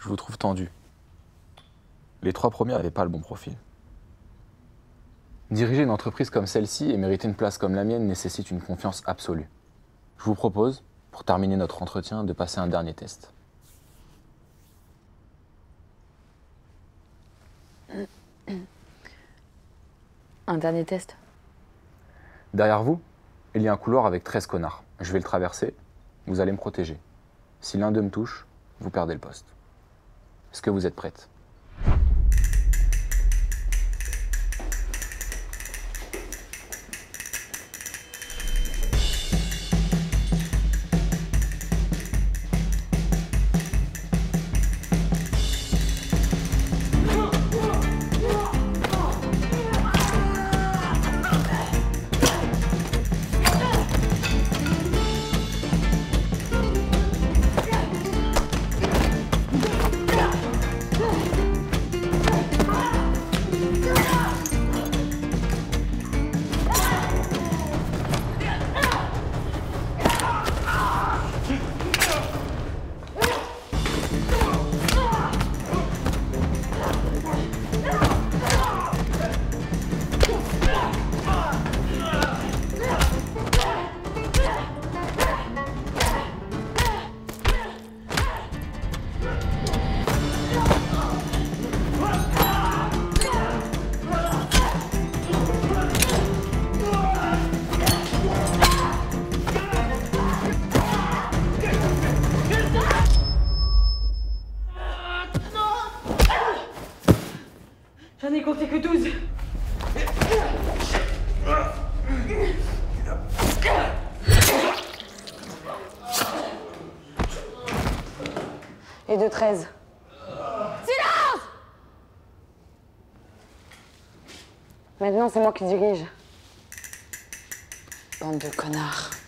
Je vous trouve tendu. Les trois premiers n'avaient pas le bon profil. Diriger une entreprise comme celle-ci et mériter une place comme la mienne nécessite une confiance absolue. Je vous propose, pour terminer notre entretien, de passer un dernier test. Un dernier test Derrière vous, il y a un couloir avec 13 connards. Je vais le traverser, vous allez me protéger. Si l'un d'eux me touche, vous perdez le poste. Est-ce que vous êtes prête? J'en ai compté que 12. Et de 13. Silence Maintenant, c'est moi qui dirige. Bande de connards.